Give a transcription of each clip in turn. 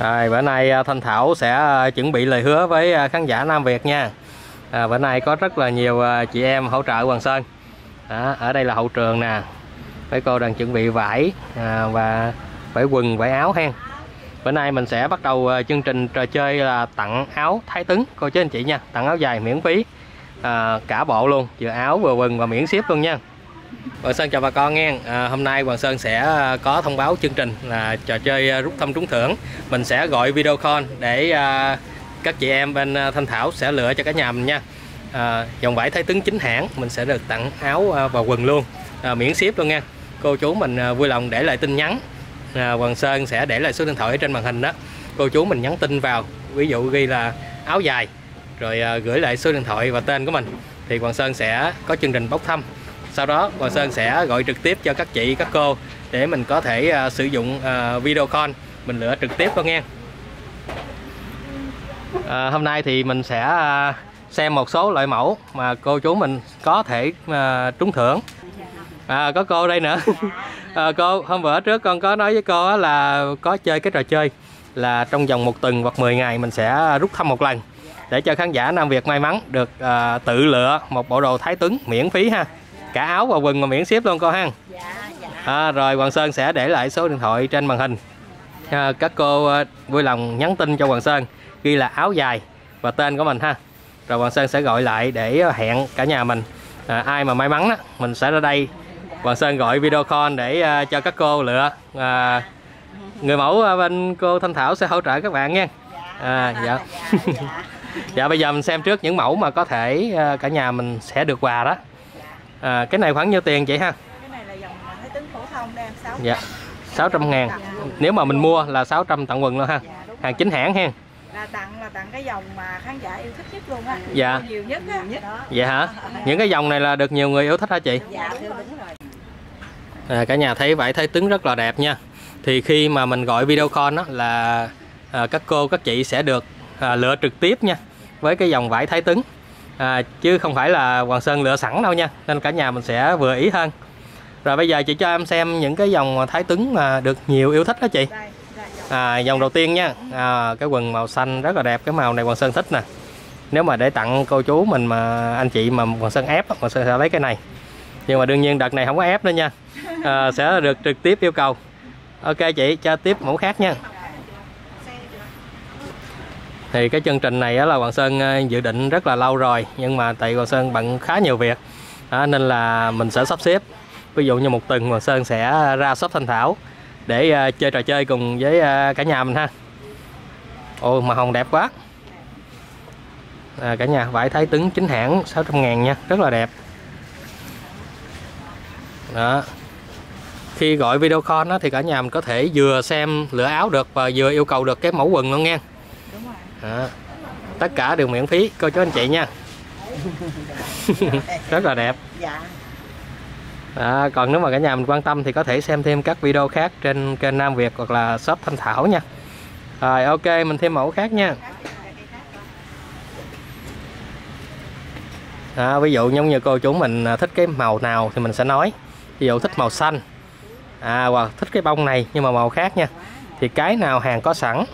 Rồi bữa nay à, Thanh Thảo sẽ à, chuẩn bị lời hứa với à, khán giả Nam Việt nha. À, bữa nay có rất là nhiều chị em hỗ trợ Hoàng Sơn. à, ở đây là hậu trường nè. Mấy cô đang chuẩn bị vải à, và vải quần, vải áo hen. Bữa nay mình sẽ bắt đầu chương trình trò chơi là tặng áo thái tướng cô chú anh chị nha, tặng áo dài miễn phí. À, cả bộ luôn, vừa áo vừa quần và miễn ship luôn nha. Ờ, Hoàng Sơn chào bà con nghe. À, Hôm nay Hoàng Sơn sẽ à, có thông báo chương trình là trò chơi à, rút thăm trúng thưởng. Mình sẽ gọi video call để à, các chị em bên à, Thanh Thảo sẽ lựa cho cả nhà mình nha. À, Dòng vải Thái Tướng chính hãng Mình sẽ được tặng áo và quần luôn. À, Miễn ship luôn nha. Cô chú mình vui lòng để lại tin nhắn. À, Hoàng Sơn sẽ để lại số điện thoại ở trên màn hình đó. Cô chú mình nhắn tin vào Ví dụ ghi là áo dài Rồi à, gửi lại số điện thoại và tên của mình. Thì Hoàng Sơn sẽ có chương trình bốc thăm sau đó Hoàng Sơn sẽ gọi trực tiếp cho các chị các cô để mình có thể uh, sử dụng uh, video call mình lựa trực tiếp con nghe. À, hôm nay thì mình sẽ uh, xem một số loại mẫu mà cô chú mình có thể uh, trúng thưởng. À, có cô đây nữa. À, cô hôm bữa trước con có nói với cô là có chơi cái trò chơi là trong vòng một tuần hoặc 10 ngày mình sẽ rút thăm một lần để cho khán giả Nam Việt may mắn được uh, tự lựa một bộ đồ Thái Tuấn miễn phí ha cả áo và quần mà miễn ship luôn cô ha. À, rồi Hoàng Sơn sẽ để lại số điện thoại trên màn hình. À, các cô à, vui lòng nhắn tin cho Hoàng Sơn ghi là áo dài và tên của mình ha. Rồi Hoàng Sơn sẽ gọi lại để hẹn cả nhà mình. À, ai mà may mắn đó, mình sẽ ra đây. Hoàng Sơn gọi video call để à, cho các cô lựa à, người mẫu à, bên cô Thanh Thảo sẽ hỗ trợ các bạn nha. À, dạ. Dạ bây giờ mình xem trước những mẫu mà có thể cả nhà mình sẽ được quà đó à, cái này khoảng nhiêu tiền chị ha? Cái này là dòng thái tính phổ thông đang 6 dạ 600 ngàn. Nếu mà mình mua là 600 tặng quần luôn ha? Dạ, hàng chính hãng ha là tặng là tặng cái dòng mà khán giả yêu thích nhất luôn á. Dạ. nhiều nhất á. Đó. Vậy hả? Những cái dòng này là được nhiều người yêu thích hả chị? Dạ đúng rồi. À, cả nhà thấy vải thái tướng rất là đẹp nha. Thì khi mà mình gọi video call đó là à, các cô các chị sẽ được à, lựa trực tiếp nha với cái dòng vải thái tướng à, chứ không phải là Hoàng Sơn lựa sẵn đâu nha nên cả nhà mình sẽ vừa ý hơn. Rồi bây giờ chị cho em xem những cái dòng thái tướng mà được nhiều yêu thích đó chị. À, dòng đầu tiên nha. À, cái quần màu xanh rất là đẹp cái màu này Hoàng Sơn thích nè. Nếu mà để tặng cô chú mình mà anh chị mà Hoàng Sơn ép Hoàng Sơn sẽ lấy cái này. Nhưng mà đương nhiên đợt này không có ép nữa nha. À, sẽ được trực tiếp yêu cầu. Ok chị cho tiếp mẫu khác nha thì cái chương trình này là Hoàng Sơn ờ, dự định rất là lâu rồi nhưng mà tại Hoàng Sơn bận khá nhiều việc. Đó, nên là mình sẽ sắp xếp. Ví dụ như một tuần Hoàng Sơn sẽ ờ, ra shop Thanh Thảo để ờ, chơi trò chơi cùng với cả nhà mình ha. Ồ mà hồng đẹp quá. À, cả nhà vải thái tướng chính hãng 600 ngàn nha rất là đẹp. Đó. Khi gọi video call đó, thì cả nhà mình có thể vừa xem lựa áo được và vừa yêu cầu được cái mẫu quần luôn nha đó. tất cả đều miễn phí cô chú anh chị nha. Rất là đẹp. Dạ. Đó. còn nếu mà cả nhà mình quan tâm thì có thể xem thêm các video khác trên kênh Nam Việt hoặc là shop Thanh Thảo nha. Rồi ok mình thêm mẫu khác nha. Đó, ví dụ giống như cô chú mình à, thích cái màu nào thì mình sẽ nói. Ví dụ thích màu xanh. À hoặc thích cái bông này nhưng mà màu khác nha. Thì cái nào hàng có sẵn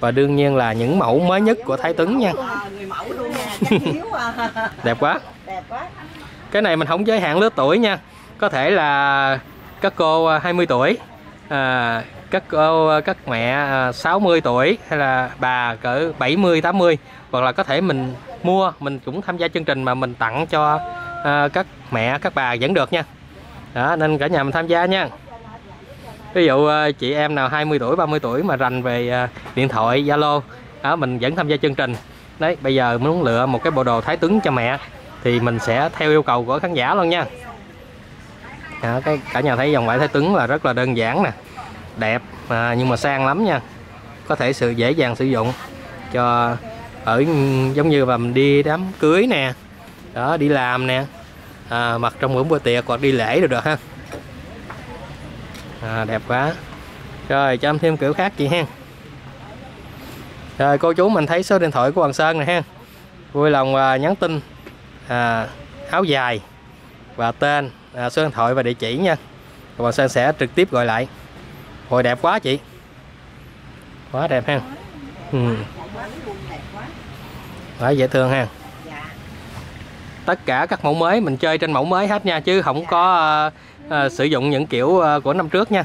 và đương nhiên là những mẫu mới nhất của Thái Tuấn nha. À. đẹp quá. Đẹp quá. Cái này mình không giới hạn lứa tuổi nha. Có thể là các cô à, 20 tuổi à, các cô à, các mẹ à, 60 tuổi hay là bà cỡ 70 80 hoặc là có thể mình mua mình cũng tham gia chương trình mà mình tặng cho à, các mẹ các bà vẫn được nha. Đó, nên cả nhà mình tham gia nha ví dụ ờ, chị em nào 20 tuổi 30 tuổi mà rành về ờ, điện thoại Zalo đó mình vẫn tham gia chương trình. Đấy bây giờ muốn lựa một cái bộ đồ thái tuấn cho mẹ thì mình sẽ theo yêu cầu của khán giả luôn nha. Đó, cái cả nhà thấy dòng vải thái tuấn là rất là đơn giản nè đẹp à, nhưng mà sang lắm nha. Có thể sự dễ dàng sử dụng cho ở ừ, giống như là mình đi đám cưới nè đó đi làm nè à, mặc trong bữa bữa tiệc hoặc đi lễ được được ha à, đẹp quá. Rồi cho em thêm kiểu khác chị ha. Rồi cô chú mình thấy số điện thoại của Hoàng Sơn này ha. Vui lòng à, nhắn tin à, áo dài và tên à, số điện thoại và địa chỉ nha. Hoàng Sơn sẽ trực tiếp gọi lại. Hồi đẹp quá chị. Quá đẹp ha. Ừ. quá dễ thương ha. Tất cả các mẫu mới mình chơi trên mẫu mới hết nha chứ không có uh, ờ, sử dụng những kiểu ờ, của năm trước nha.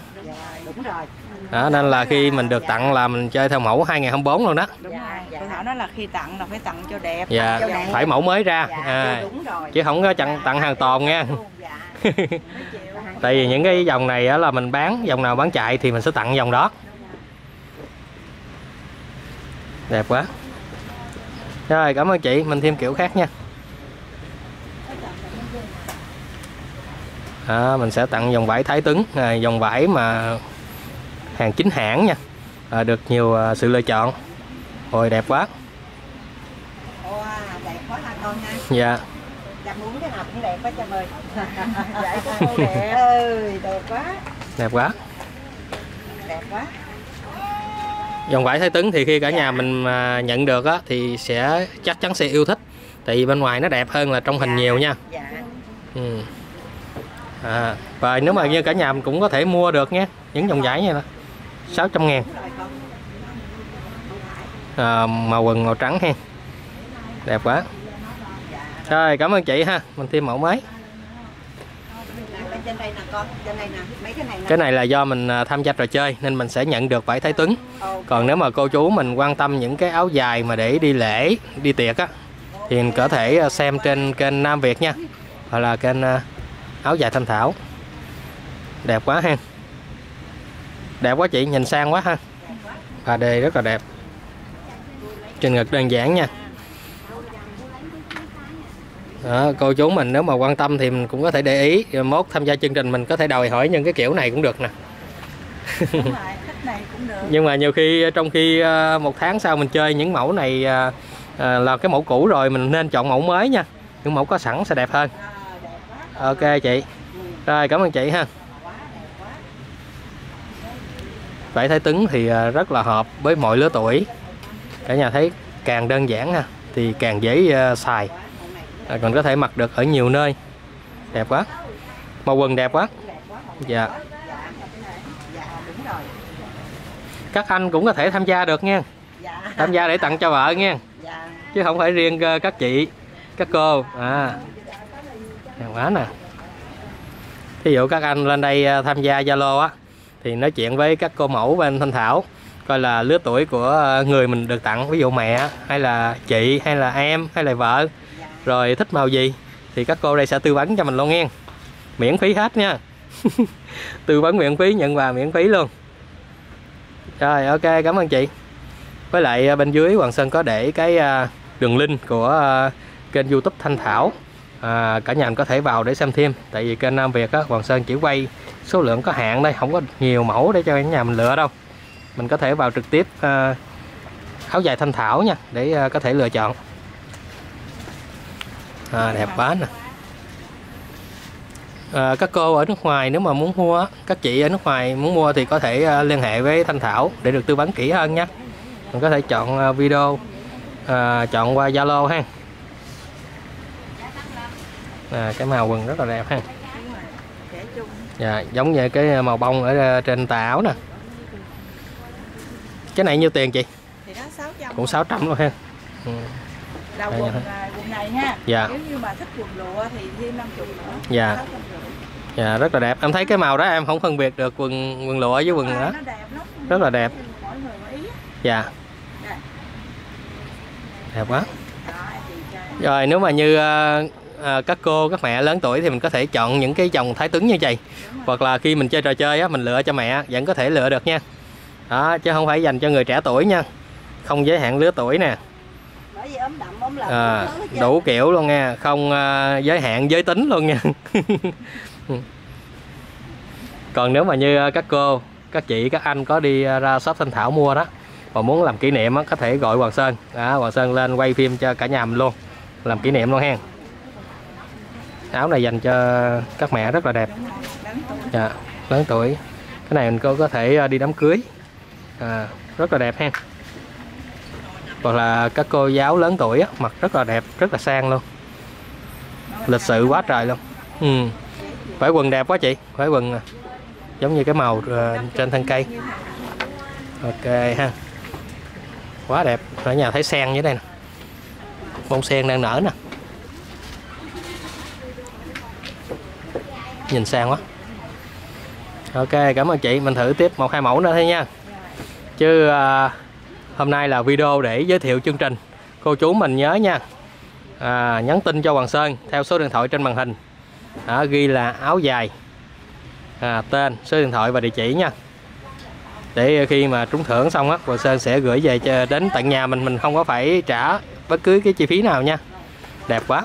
Đúng rồi đó, nên là khi mình được tặng là mình chơi theo mẫu 2024 luôn đó. Đúng Dạ, thảo nói là khi tặng là phải tặng cho đẹp dạ cho đẹp. phải mẫu mới ra. Dạ à, chứ không có tặng tặng hàng tồn nha. Dạ. Tại vì những cái dòng này là mình bán dòng nào bán chạy thì mình sẽ tặng dòng đó. Đẹp quá. Rồi cảm ơn chị. Mình thêm kiểu khác nha à, mình sẽ tặng dòng vải thái tuấn à, dòng vải mà hàng chính hãng nha. À, được nhiều à, sự lựa chọn. Ôi đẹp quá. Wow, đẹp quá ha con ha dạ. Dạ muốn cái nào cũng đẹp quá Dạ cô đẹp. Ơi đẹp quá. Đẹp quá. Đẹp quá. Dòng vải thái tuấn thì khi cả nhà mình mà nhận được á thì sẽ chắc chắn sẽ yêu thích. Tại vì bên ngoài nó đẹp hơn là trong hình Dạ. nhiều nha. Dạ. Ừ à, và nếu mà như cả nhà mình cũng có thể mua được nhé những dòng vải như này 600 ngàn. À, màu quần màu trắng ha đẹp quá. Rồi cảm ơn chị ha. Mình thêm mẫu mới cái này là do mình à, tham gia trò chơi nên mình sẽ nhận được vải thái tuấn. Còn nếu mà cô chú mình quan tâm những cái áo dài mà để đi lễ đi tiệc á thì mình có thể à, xem trên kênh Nam Việt nha. Hoặc là kênh à, áo dài Thanh Thảo. Đẹp quá ha. Đẹp quá chị nhìn sang quá ha. Và đề rất là đẹp. Trên ngực đơn giản nha. Đó, cô chú mình nếu mà quan tâm thì mình cũng có thể để ý. Rồi mốt tham gia chương trình mình có thể đòi hỏi những cái kiểu này cũng được nè. Đúng rồi Thích này cũng được. Nhưng mà nhiều khi trong khi ờ, một tháng sau mình chơi những mẫu này ờ, ờ, là cái mẫu cũ rồi mình nên chọn mẫu mới nha. Những mẫu có sẵn sẽ đẹp hơn ok chị. Rồi cảm ơn chị ha. Vải thái tuấn thì ờ, rất là hợp với mọi lứa tuổi. Cả nhà thấy càng đơn giản ha thì càng dễ ờ, xài. À, còn có thể mặc được ở nhiều nơi. Đẹp quá. Màu quần đẹp quá. Dạ. Các anh cũng có thể tham gia được nha. Tham gia để tặng cho vợ nha. Dạ. Chứ không phải riêng ờ, các chị các cô. À hàng quá nè. Thí dụ các anh lên đây à, tham gia zalo á, thì nói chuyện với các cô mẫu bên thanh thảo, coi là lứa tuổi của à, người mình được tặng, ví dụ mẹ, hay là chị, hay là em, hay là vợ. Rồi thích màu gì thì các cô đây sẽ tư vấn cho mình luôn nghe. Miễn phí hết nha. Tư vấn miễn phí, nhận quà miễn phí luôn. Rồi, ok, cảm ơn chị. Với lại à, bên dưới Hoàng Sơn có để cái đường link của kênh YouTube Thanh Thảo à, cả nhà mình có thể vào để xem thêm. Tại vì kênh Nam Việt á, Hoàng Sơn chỉ quay số lượng có hạn đây không có nhiều mẫu để cho cả nhà mình lựa đâu. Mình có thể vào trực tiếp à, áo dài Thanh Thảo nha để à, có thể lựa chọn. À, đẹp quá nè. À, các cô ở nước ngoài nếu mà muốn mua các chị ở nước ngoài muốn mua thì có thể à, liên hệ với Thanh Thảo để được tư vấn kỹ hơn nhé mình có thể chọn à, video à, chọn qua Zalo ha à, cái màu quần rất là đẹp ha. Dạ, giống như cái màu bông ở à, trên tà áo nè. Cái này nhiêu tiền chị? Thì đó 600 cũng 600 luôn ha. Ừ. Đây quần à, quần này ha. Dạ. Nếu như mà thích quần lụa thì thêm 50 nữa. Dạ. 650. dạ rất là đẹp. Em thấy cái màu đó em không phân biệt được quần quần lụa với quần rồi, đó. rất là đẹp. Dạ. Đẹp. Quá. Trai Rồi nếu mà như ờ, các cô, các mẹ lớn tuổi thì mình có thể chọn những cái dòng thái tuấn như vậy. Hoặc là khi mình chơi trò chơi á, mình lựa cho mẹ vẫn có thể lựa được nha. Đó, chứ không phải dành cho người trẻ tuổi nha. Không giới hạn lứa tuổi nè. Đậm lạnh À, đủ kiểu luôn nha, không ờ, giới hạn giới tính luôn nha. Còn nếu mà như ờ, các cô, các chị, các anh có đi ờ, ra shop Thanh Thảo mua đó và muốn làm kỷ niệm á, có thể gọi Hoàng Sơn. Đó, Hoàng Sơn lên quay phim cho cả nhà mình luôn. Làm kỷ niệm luôn ha áo này dành cho các mẹ rất là đẹp. Lớn tuổi. dạ lớn tuổi. Cái này mình có có thể à, đi đám cưới. À, rất là đẹp ha hoặc là các cô giáo lớn tuổi á, mặc rất là đẹp rất là sang luôn. Lịch sự quá trời luôn. Ừ. phải quần đẹp quá chị phải quần à, giống như cái màu à, trên thân cây. Ok ha. Quá đẹp. Ở nhà thấy sen dưới đây nè. Bông sen đang nở nè. Nhìn sang quá. Ok cảm ơn chị. Mình thử tiếp một hai mẫu nữa thôi nha. Chứ à, hôm nay là video để giới thiệu chương trình. Cô chú mình nhớ nha. À, nhắn tin cho Hoàng Sơn theo số điện thoại trên màn hình. À, ghi là áo dài. À, tên số điện thoại và địa chỉ nha. Để khi mà trúng thưởng xong á Hoàng Sơn sẽ gửi về cho đến tận nhà mình. Mình không có phải trả bất cứ cái chi phí nào nha. Đẹp quá.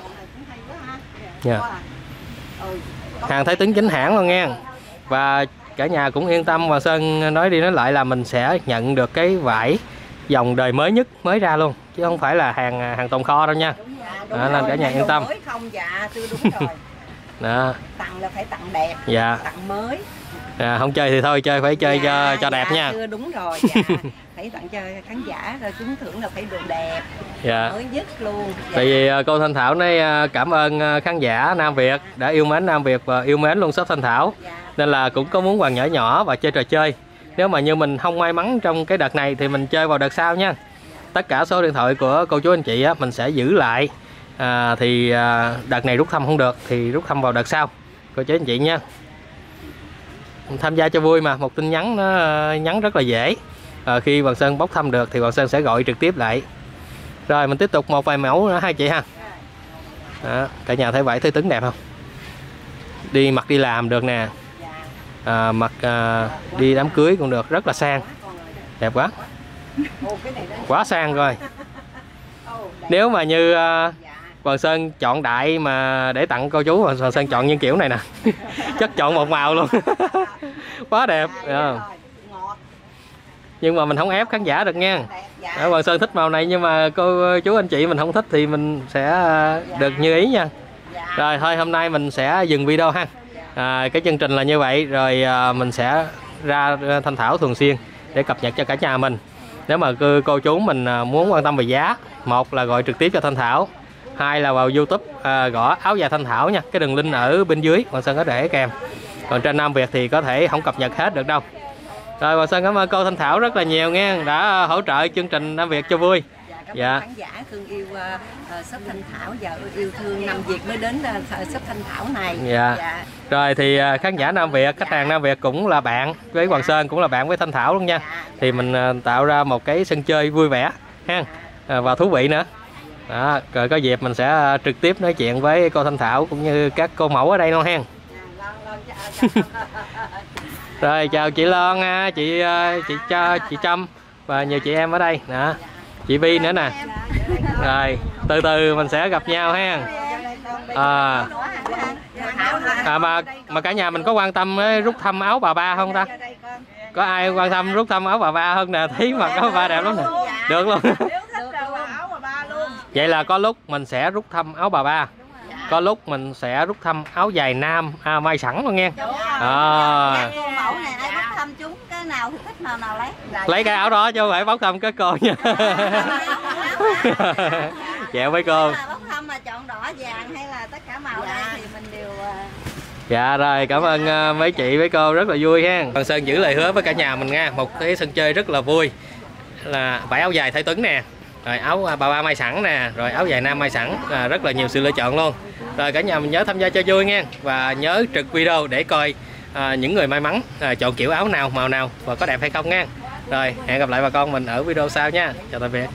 Yeah hàng thấy tính chính hãng luôn nha và cả nhà cũng yên tâm Hoàng Sơn nói đi nói lại là mình sẽ nhận được cái vải dòng đời mới nhất mới ra luôn chứ không phải là hàng hàng tồn kho đâu nha Đó, nên cả nhà yên tâm. Không dạ thưa đúng rồi. đó tặng là phải tặng đẹp, dạ tặng mới. À, không chơi thì thôi chơi phải chơi Dạ, cho cho đẹp dạ, nha đúng rồi, dạ. phải tặng cho khán giả rồi trúng thưởng là phải đồ đẹp, dạ mới nhất luôn. Dạ. tại vì à, cô Thanh Thảo nói à, cảm ơn à, khán giả Nam Việt đã yêu mến Nam Việt và yêu mến luôn shop Thanh Thảo Dạ. nên là cũng có muốn quà nhỏ nhỏ và chơi trò chơi nếu mà như mình không may mắn trong cái đợt này thì mình chơi vào đợt sau nha tất cả số điện thoại của cô chú anh chị á, mình sẽ giữ lại à, thì à, đợt này rút thăm không được thì rút thăm vào đợt sau cô chú anh chị nha tham gia cho vui mà một tin nhắn nó ờ, nhắn rất là dễ. À, khi Hoàng Sơn bốc thăm được thì Hoàng Sơn sẽ gọi trực tiếp lại. Rồi mình tiếp tục một vài mẫu nữa hai chị ha. Đó, cả nhà thấy vải thấy tướng đẹp không? Đi mặc đi làm được nè. À, mặc à, đi đám cưới cũng được rất là sang. Đẹp quá. Quá sang rồi. Nếu mà như à, Hoàng Sơn chọn đại mà để tặng cô chú Hoàng Sơn chọn những kiểu này nè. Chắc chọn một màu luôn. quá đẹp. Dạ, Dạ. Ngọt, nhưng mà mình không ép khán giả được nha. Dạ. Hoàng Sơn thích màu này nhưng mà cô chú anh chị mình không thích thì mình sẽ à, được như ý nha. Dạ. rồi thôi hôm nay mình sẽ dừng video ha. À, cái chương trình là như vậy rồi à, mình sẽ ra à, thanh thảo thường xuyên để cập nhật cho cả nhà mình. Nếu mà cô, cô chú mình à, muốn quan tâm về giá một là gọi trực tiếp cho thanh thảo hai là vào youtube à, gõ áo dài thanh thảo nha. Cái đường link ở bên dưới hoàng sơn có để kèm còn trên nam việt thì có thể không cập nhật hết được đâu rồi hoàng sơn cảm ơn cô thanh thảo rất là nhiều nghe đã hỗ trợ chương trình nam việt cho vui Dạ, cảm Dạ. ơn khán giả thương yêu uh, uh, shop Thanh Thảo và yêu thương Nam Việt mới đến uh, shop Thanh Thảo này. Dạ. Rồi thì à, khán giả Nam Việt, khách hàng Nam Việt cũng là bạn với Hoàng Sơn cũng là bạn với Thanh Thảo luôn nha. Dạ. Thì mình à, tạo ra một cái sân chơi vui vẻ ha à, và thú vị nữa. Đó, rồi có dịp mình sẽ trực tiếp nói chuyện với cô Thanh Thảo cũng như các cô mẫu ở đây luôn ha. Dạ, lon, lon, dạ, dạ. Rồi chào chị Loan, chị à, chị cho chị Trâm và nhiều chị em ở đây nè. Chị Vi nữa nè. Rồi từ từ mình sẽ gặp nhau ha. À, à mà mà cả nhà mình có quan tâm rút thăm áo bà ba không ta? có ai quan tâm rút thăm áo bà ba hơn nè thấy mặt áo bà ba đẹp lắm nè được luôn vậy là có lúc mình sẽ rút thăm áo bà ba có lúc mình sẽ rút thăm áo dài nam à, may sẵn luôn nghe. À, Cô mẫu này ai bốc thăm chúng cái nào thì thích màu nào lấy. Lấy cái áo đó chứ không phải bóc thăm cái cô nha. Chẹo với cô. Mà bốc thăm mà chọn đỏ vàng hay là tất cả màu đây thì mình đều à, dạ rồi cảm ơn ờ, mấy chị với cô rất là vui ha. Hoàng Sơn giữ lời hứa với cả nhà mình nha. Một cái sân chơi rất là vui. Là vải áo dài thay tuấn nè rồi áo à, bà ba may sẵn nè rồi áo dài nam may sẵn à, rất là nhiều sự lựa chọn luôn rồi cả nhà mình nhớ tham gia cho vui nha và nhớ trực video để coi à, những người may mắn à, chọn kiểu áo nào màu nào và có đẹp hay không nha rồi hẹn gặp lại bà con mình ở video sau nha. Chào tạm biệt.